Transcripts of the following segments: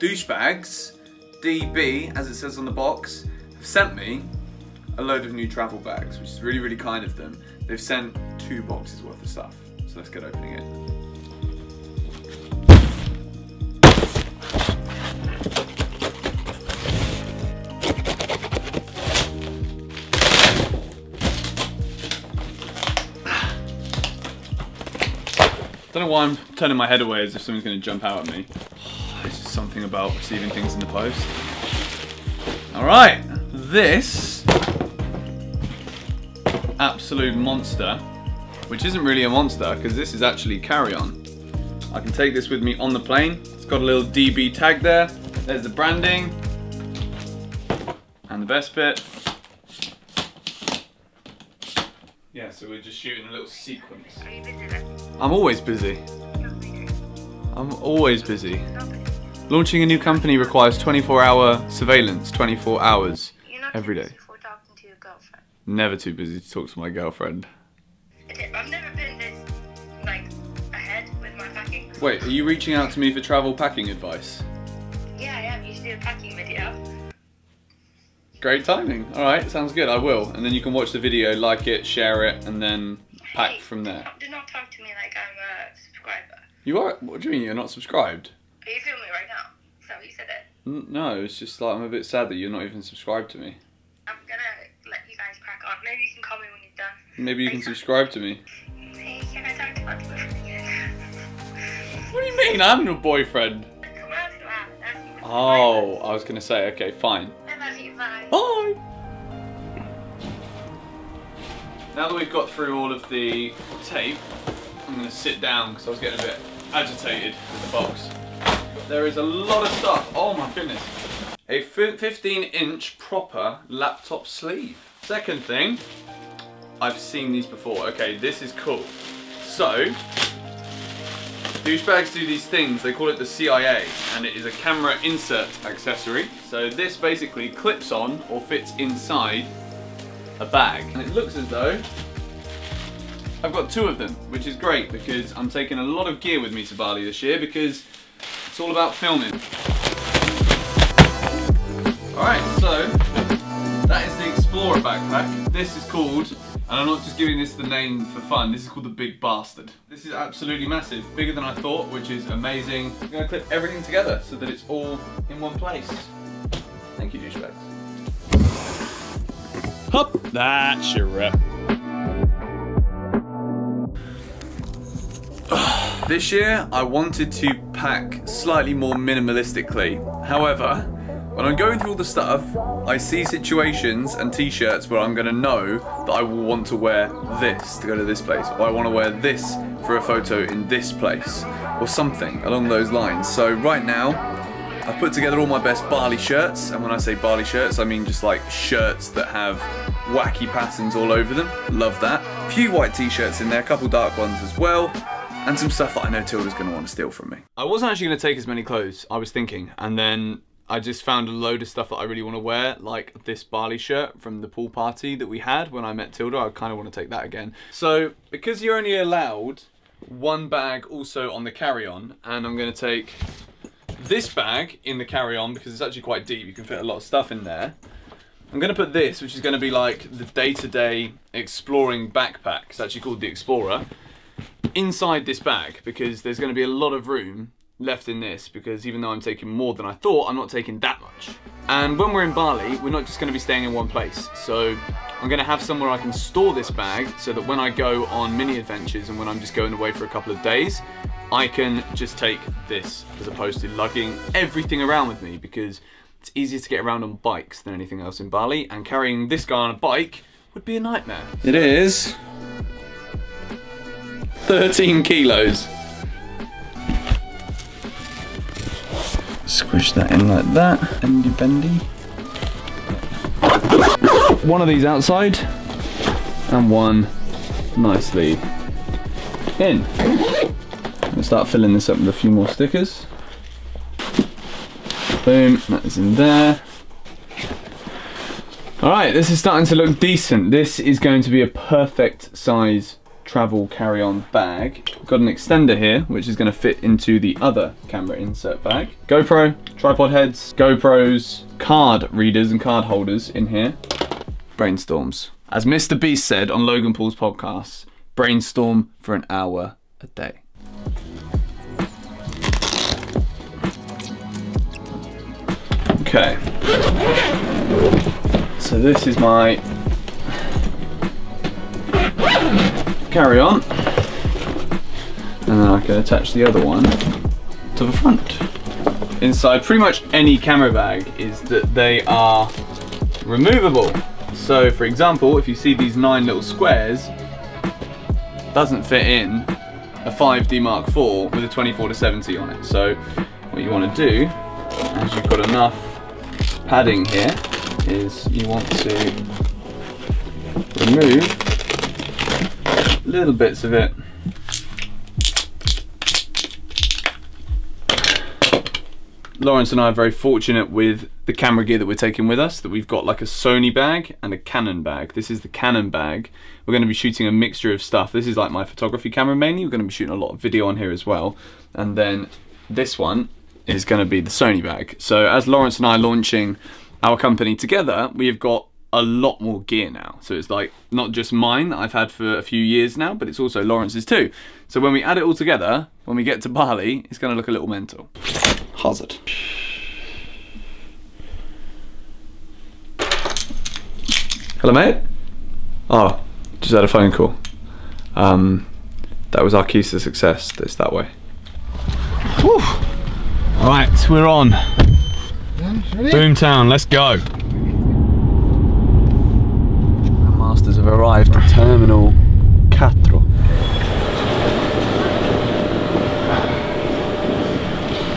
douchebags, DB, as it says on the box, have sent me a load of new travel bags, which is really, really kind of them. They've sent two boxes worth of stuff. So let's get opening it. Don't know why I'm turning my head away as if something's going to jump out at me. There's just something about receiving things in the post. Alright, this absolute monster, which isn't really a monster because this is actually carry-on. I can take this with me on the plane. It's got a little DB tag there. There's the branding. And the best bit. Yeah, so we're just shooting a little sequence. I'm always busy. I'm always busy. Launching a new company requires 24 hour surveillance, 24 hours every day. Never too busy to talk to my girlfriend. I've never been this, like, ahead with my packing. Wait, are you reaching out to me for travel packing advice? Yeah, I am. You should do a packing video. Great timing. Alright, sounds good. I will. And then you can watch the video, like it, share it, and then pack Hey, from there. Do not talk to me like I'm a subscriber. You are? What do you mean you're not subscribed? Are you filming right now? Is that what you said it? N- No, it's just like I'm a bit sad that you're not even subscribed to me. I'm gonna let you guys crack on. Maybe you can call me when you're done. Maybe you can subscribe to me. Hey, can I talk about the again? What do you mean? I'm your boyfriend. Come on, come on. That's you. Oh, I was gonna say, okay, fine. You. Bye. Bye! Now that we've got through all of the tape, I'm gonna sit down because I was getting a bit agitated with the box. There is a lot of stuff. Oh my goodness. A 15 inch proper laptop sleeve. Second thing, I've seen these before. Okay, this is cool. So, douchebags do these things, they call it the CIA, and it is a camera insert accessory. So this basically clips on or fits inside a bag. And it looks as though I've got two of them, which is great because I'm taking a lot of gear with me to Bali this year because it's all about filming. Alright, so that is the Explorer backpack. This is called, and I'm not just giving this the name for fun, this is called the Big Bastard. This is absolutely massive, bigger than I thought, which is amazing. I'm gonna clip everything together so that it's all in one place. Thank you, douchebags. Hop, that's your rep. This year, I wanted to pack slightly more minimalistically. However, when I'm going through all the stuff, I see situations and t-shirts where I'm gonna know that I will want to wear this to go to this place, or I wanna wear this for a photo in this place, or something along those lines. So right now, I've put together all my best Bali shirts, and when I say Bali shirts, I mean just like shirts that have wacky patterns all over them. Love that. A few white t-shirts in there, a couple dark ones as well and some stuff that I know Tilda's going to want to steal from me. I wasn't actually going to take as many clothes, I was thinking, and then I just found a load of stuff that I really want to wear, like this Bali shirt from the pool party that we had when I met Tilda. I kind of want to take that again. So, because you're only allowed one bag also on the carry-on, and I'm going to take this bag in the carry-on because it's actually quite deep, you can fit a lot of stuff in there. I'm going to put this, which is going to be like the day-to-day -day exploring backpack. It's actually called the Explorer inside this bag because there's going to be a lot of room left in this because even though I'm taking more than I thought, I'm not taking that much. And when we're in Bali, we're not just going to be staying in one place. So I'm going to have somewhere I can store this bag so that when I go on mini adventures and when I'm just going away for a couple of days, I can just take this as opposed to lugging everything around with me because it's easier to get around on bikes than anything else in Bali and carrying this guy on a bike would be a nightmare. It is 13 kilos. Squish that in like that, bendy bendy. One of these outside, and one nicely in. Let's start filling this up with a few more stickers. Boom, that is in there. Alright, this is starting to look decent. This is going to be a perfect size travel carry-on bag. Got an extender here, which is going to fit into the other camera insert bag. GoPro, tripod heads, GoPros, card readers and card holders in here. Brainstorms. As Mr. Beast said on Logan Paul's podcast, brainstorm for an hour a day. Okay. So this is my carry on. And then I can attach the other one to the front. Inside pretty much any camera bag is that they are removable. So for example, if you see these nine little squares, doesn't fit in a 5D Mark IV with a 24 to 70 on it. So what you want to do, as you've got enough padding here, is you want to remove little bits of it. Lawrence and I are very fortunate with the camera gear that we're taking with us, that we've got like a Sony bag and a Canon bag. This is the Canon bag. We're going to be shooting a mixture of stuff. This is like my photography camera mainly. We're going to be shooting a lot of video on here as well. And then this one is going to be the Sony bag. So as Lawrence and I are launching our company together, we have got a lot more gear now. So it's like not just mine that I've had for a few years now, but it's also Lawrence's too. So when we add it all together, when we get to Bali, it's going to look a little mental. Hazard. Hello, mate. Oh, just had a phone call. Um, that was our keys to success. It's that way. Whew. Right, we're on. Boomtown, let's go. Our masters have arrived at Terminal 4.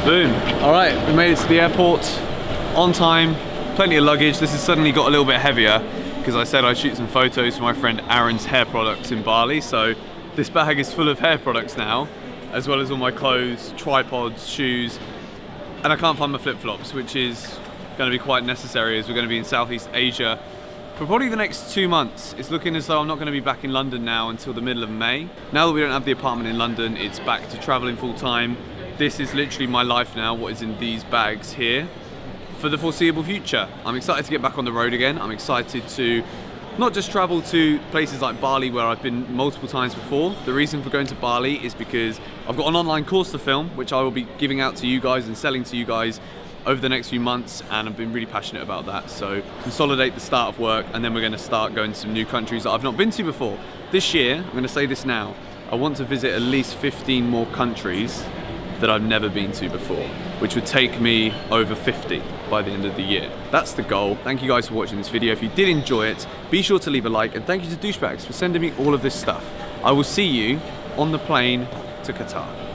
Boom. All right, we made it to the airport on time. Plenty of luggage. This has suddenly got a little bit heavier because I said I'd shoot some photos for my friend Aaron's hair products in Bali. So this bag is full of hair products now, as well as all my clothes, tripods, shoes, and I can't find my flip-flops, which is going to be quite necessary as we're going to be in Southeast Asia for probably the next two months. It's looking as though I'm not going to be back in London now until the middle of May. Now that we don't have the apartment in London, it's back to traveling full time. This is literally my life now, what is in these bags here for the foreseeable future. I'm excited to get back on the road again. I'm excited to not just travel to places like Bali where I've been multiple times before. The reason for going to Bali is because I've got an online course to film, which I will be giving out to you guys and selling to you guys over the next few months and I've been really passionate about that. So consolidate the start of work and then we're gonna start going to some new countries that I've not been to before. This year, I'm gonna say this now, I want to visit at least 15 more countries that I've never been to before, which would take me over 50 by the end of the year. That's the goal. Thank you guys for watching this video. If you did enjoy it, be sure to leave a like and thank you to Douchebags for sending me all of this stuff. I will see you on the plane to Qatar.